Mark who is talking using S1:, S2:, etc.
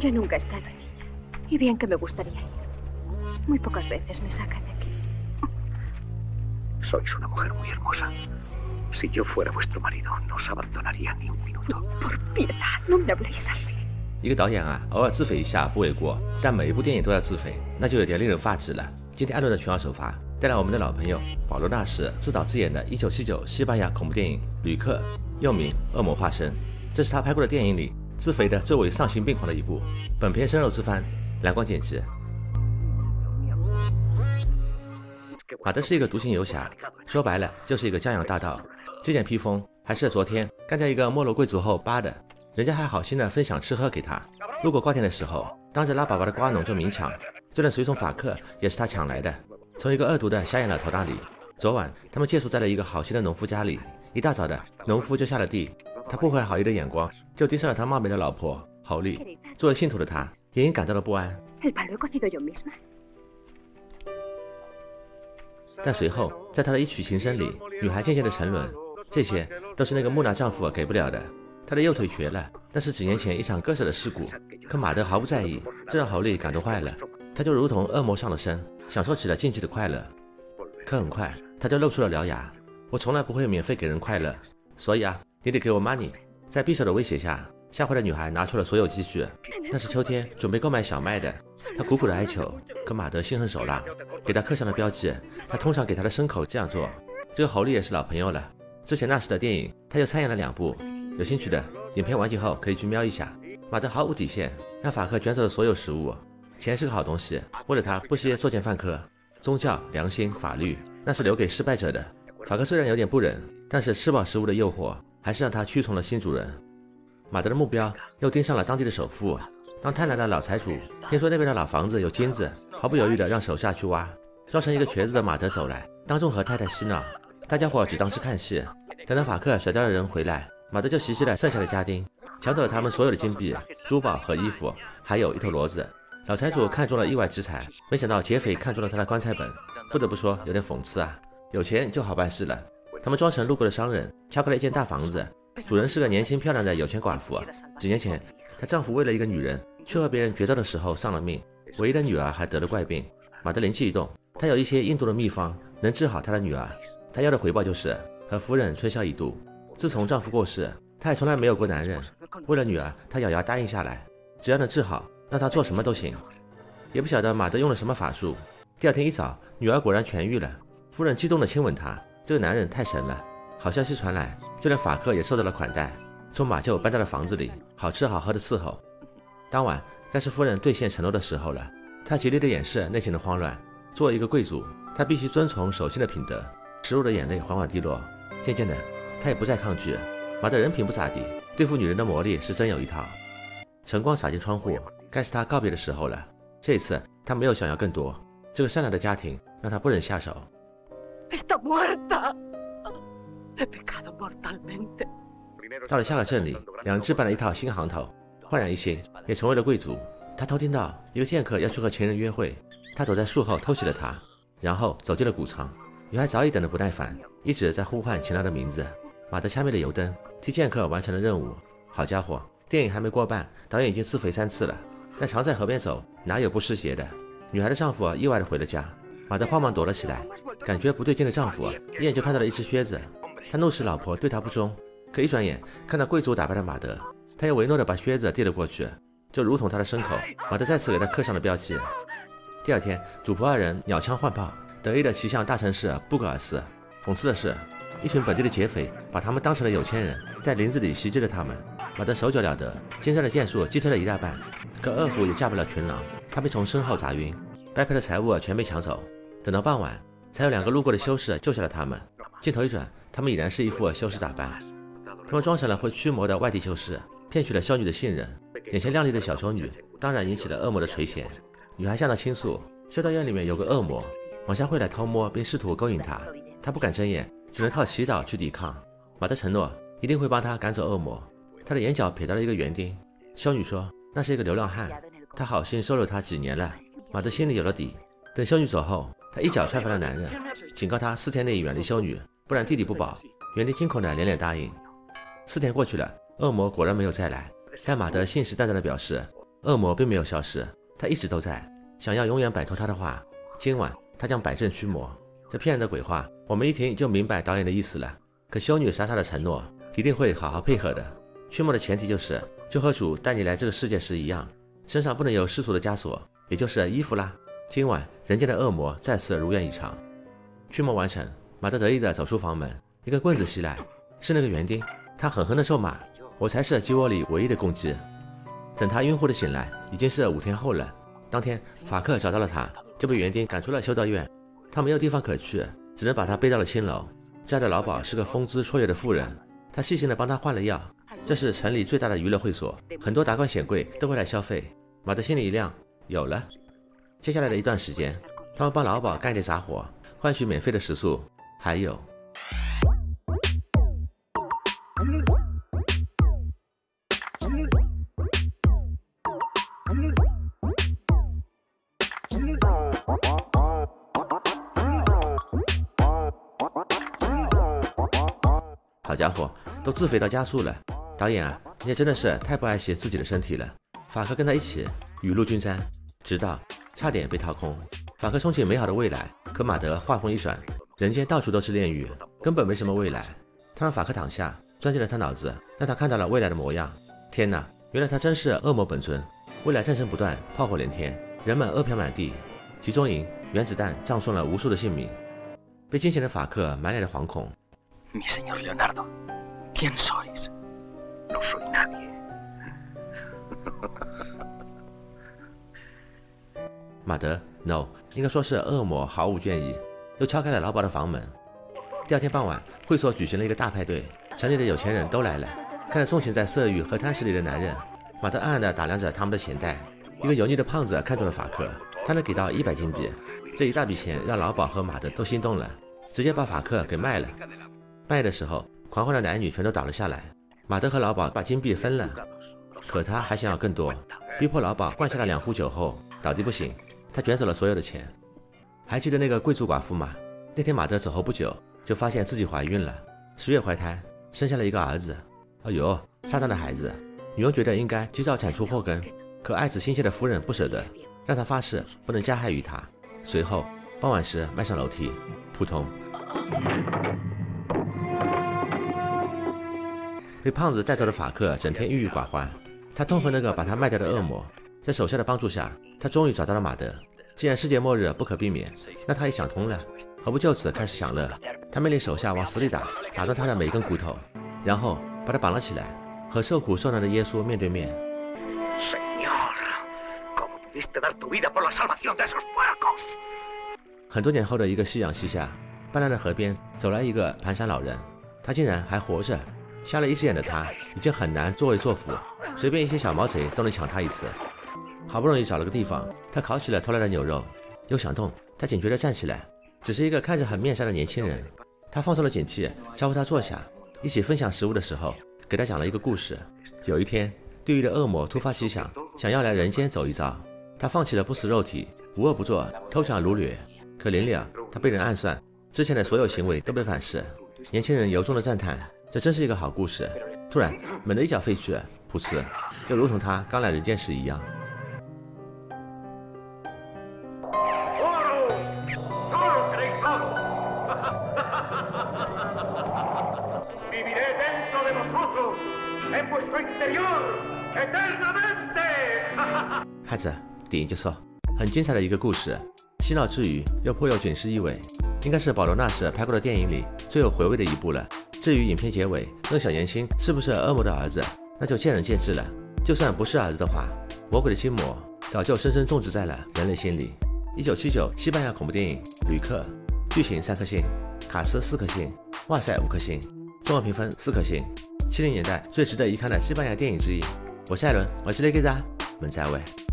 S1: Yo nunca he estado en ella. Y bien que me gustaría ir. Muy pocas veces me sacan de aquí.
S2: Sois una mujer muy hermosa. Si yo fuera vuestro marido, no os abandonaría ni un minuto.
S1: Por piedad, no me habléis así.
S3: 一个导演啊，偶尔自肥一下不为过，但每一部电影都要自肥，那就有点令人发指了。今天艾伦的全网首发，带来我们的老朋友保罗纳什自导自演的1979西班牙恐怖电影《旅客》，又名《恶魔化身》。这是他拍过的电影里自肥的最为丧心病狂的一部。本片生肉之番，蓝光剪辑。马德是一个独行游侠，说白了就是一个江洋大盗。这件披风还是昨天干掉一个没落贵族后扒的。人家还好心的分享吃喝给他，路过瓜田的时候，当着拉粑粑的瓜农就明抢，就连随从法克也是他抢来的，从一个恶毒的瞎眼老头那里。昨晚他们借宿在了一个好心的农夫家里，一大早的，农夫就下了地，他不怀好意的眼光就盯上了他貌美的老婆侯丽。作为信徒的他，隐隐感到了不安。但随后，在他的一曲琴声里，女孩渐渐的沉沦，这些都是那个木讷丈夫给不了的。他的右腿瘸了，那是几年前一场割舍的事故。可马德毫不在意，这让侯丽感动坏了。他就如同恶魔上了身，享受起了禁忌的快乐。可很快，他就露出了獠牙。我从来不会免费给人快乐，所以啊，你得给我 money。在匕首的威胁下，吓坏的女孩拿出了所有积蓄。那是秋天准备购买小麦的。她苦苦的哀求，可马德心狠手辣，给她刻上了标记。他通常给他的牲口这样做。这个侯丽也是老朋友了，之前那时的电影，他就参演了两部。有兴趣的，影片完结后可以去瞄一下。马德毫无底线，让法克卷走了所有食物。钱是个好东西，为了他不惜作奸犯科。宗教、良心、法律，那是留给失败者的。法克虽然有点不忍，但是吃饱食物的诱惑还是让他屈从了新主人。马德的目标又盯上了当地的首富。当贪婪的老财主听说那边的老房子有金子，毫不犹豫地让手下去挖。装成一个瘸子的马德走来，当众和太太嬉闹。大家伙只当是看戏。等到法克甩掉了人回来。马德就袭击了剩下的家丁，抢走了他们所有的金币、珠宝和衣服，还有一头骡子。老财主看中了意外之财，没想到劫匪看中了他的棺材本。不得不说，有点讽刺啊！有钱就好办事了。他们装成路过的商人，敲开了一间大房子，主人是个年轻漂亮的有钱寡妇。几年前，她丈夫为了一个女人去和别人决斗的时候丧了命，唯一的女儿还得了怪病。马德灵机一动，他有一些印度的秘方能治好他的女儿。他要的回报就是和夫人春宵一度。自从丈夫过世，她也从来没有过男人。为了女儿，她咬牙答应下来，只要能治好，让她做什么都行。也不晓得马德用了什么法术。第二天一早，女儿果然痊愈了。夫人激动地亲吻她，这个男人太神了。好消息传来，就连法克也受到了款待，从马厩搬到了房子里，好吃好喝的伺候。当晚该是夫人兑现承诺的时候了。她极力地掩饰内心的慌乱。作为一个贵族，她必须遵从守信的品德。耻辱的眼泪缓缓滴落，渐渐的。他也不再抗拒，马的人品不咋地，对付女人的魔力是真有一套。晨光洒进窗户，该是他告别的时候了。这一次他没有想要更多，这个善良的家庭让他不忍下手。到了下个镇里，两人置办了一套新行头，焕然一新，也成为了贵族。他偷听到一个剑客要去和情人约会，他躲在树后偷袭了他，然后走进了谷仓。女孩早已等得不耐烦，一直在呼唤秦岚的名字。马德掐灭了油灯，替剑客完成了任务。好家伙，电影还没过半，导演已经自肥三次了。在常在河边走，哪有不湿鞋的？女孩的丈夫意外的回了家，马德慌忙躲了起来。感觉不对劲的丈夫一眼就看到了一只靴子，他怒视老婆对他不忠。可一转眼看到贵族打扮的马德，他又唯诺的把靴子递了过去，就如同他的牲口。马德再次给他刻上了标记。第二天，主仆二人鸟枪换炮。得意的骑向大城市布格尔斯。讽刺的是，一群本地的劫匪把他们当成了有钱人，在林子里袭击了他们。马德手脚了得，精湛的剑术击退了一大半。可恶虎也架不了群狼，他被从身后砸晕，该配的财物全被抢走。等到傍晚，才有两个路过的修士救下了他们。镜头一转，他们已然是一副修士打扮。他们装成了会驱魔的外地修士，骗取了修女的信任。眼前靓丽的小修女，当然引起了恶魔的垂涎。女孩向他倾诉，修道院里面有个恶魔。往下会来偷摸，并试图勾引他，他不敢睁眼，只能靠祈祷去抵抗。马德承诺一定会帮他赶走恶魔。他的眼角瞥到了一个园丁，修女说那是一个流浪汉，他好心收留他几年了。马德心里有了底。等修女走后，他一脚踹翻了男人，警告他四天内远离修女，不然弟弟不保。园丁惊恐的连连答应。四天过去了，恶魔果然没有再来，但马德信誓旦旦的表示恶魔并没有消失，他一直都在。想要永远摆脱他的话，今晚他将摆阵驱魔。这骗人的鬼话，我们一听就明白导演的意思了。可修女傻傻的承诺，一定会好好配合的。驱魔的前提就是，就和主带你来这个世界时一样，身上不能有世俗的枷锁，也就是衣服啦。今晚人间的恶魔再次如愿以偿，驱魔完成，马德得意的走出房门，一根棍子袭来，是那个园丁，他狠狠的咒骂：“我才是鸡窝里唯一的公鸡。”等他晕乎的醒来，已经是五天后了。当天，法克找到了他，就被园丁赶出了修道院。他没有地方可去，只能把他背到了青楼。家的老鸨是个风姿绰约的妇人，他细心的帮他换了药。这是城里最大的娱乐会所，很多达官显贵都会来消费。马德心里一亮，有了。接下来的一段时间，他们帮老鸨干点杂活，换取免费的食宿，还有。好家伙，都自肥到加速了！导演啊，你也真的是太不爱惜自己的身体了。法克跟他一起雨露均沾，直到差点被掏空。法克憧憬美好的未来，可马德话锋一转，人间到处都是炼狱，根本没什么未来。他让法克躺下，钻进了他脑子，让他看到了未来的模样。天哪，原来他真是恶魔本尊！未来战争不断，炮火连天，人们饿殍满地，集中营原子弹葬送了无数的性命。被惊醒的法克满脸的惶恐。
S2: Mi señor Leonardo, ¿quién sois? No soy nadie.
S3: 马德，no，应该说是恶魔毫无倦意，又敲开了老鸨的房门。第二天傍晚，会所举行了一个大派对，城里的有钱人都来了。看着纵情在色欲和贪食里的男人，马德暗暗地打量着他们的钱袋。一个油腻的胖子看中了法克，他能给到一百金币，这一大笔钱让老鸨和马德都心动了，直接把法克给卖了。半夜的时候，狂欢的男女全都倒了下来。马德和老鸨把金币分了，可他还想要更多，逼迫老鸨灌下了两壶酒后倒地不醒。他卷走了所有的钱。还记得那个贵族寡妇吗？那天马德走后不久，就发现自己怀孕了，十月怀胎，生下了一个儿子。哎呦，撒旦的孩子！女王觉得应该及早铲除祸根，可爱子心切的夫人不舍得，让他发誓不能加害于他。随后傍晚时迈上楼梯，扑通。被胖子带走的法克整天郁郁寡欢，他痛恨那个把他卖掉的恶魔。在手下的帮助下，他终于找到了马德。既然世界末日不可避免，那他也想通了，何不就此开始享乐？他命令手下往死里打，打断他的每一根骨头，然后把他绑了起来，和受苦受难的耶稣面对面。很多年后的一个夕阳西下，斑斓的河边走来一个蹒跚老人，他竟然还活着。瞎了一只眼的他已经很难作威作福，随便一些小毛贼都能抢他一次。好不容易找了个地方，他烤起了偷来的牛肉，又想动，他警觉地站起来，只是一个看着很面善的年轻人。他放松了警惕，招呼他坐下，一起分享食物的时候，给他讲了一个故事。有一天，地狱的恶魔突发奇想，想要来人间走一遭。他放弃了不死肉体，无恶不作，偷抢掳掠。可临了，他被人暗算，之前的所有行为都被反噬。年轻人由衷的赞叹。这真是一个好故事。突然，猛地一脚飞去，噗呲，就如同他刚来人间时一样。孩子，电影结束，很精彩的一个故事，嬉闹之余又颇有警示意味，应该是保罗纳什拍过的电影里最有回味的一部了。至于影片结尾那个小年轻是不是恶魔的儿子，那就见仁见智了。就算不是儿子的话，魔鬼的心魔早就深深种植在了人类心里。一九七九西班牙恐怖电影《旅客》，剧情三颗星，卡斯四颗星，哇塞五颗星，综合评分四颗星。七零年代最值得一看的西班牙电影之一。我是艾伦，我是雷克萨，们下位。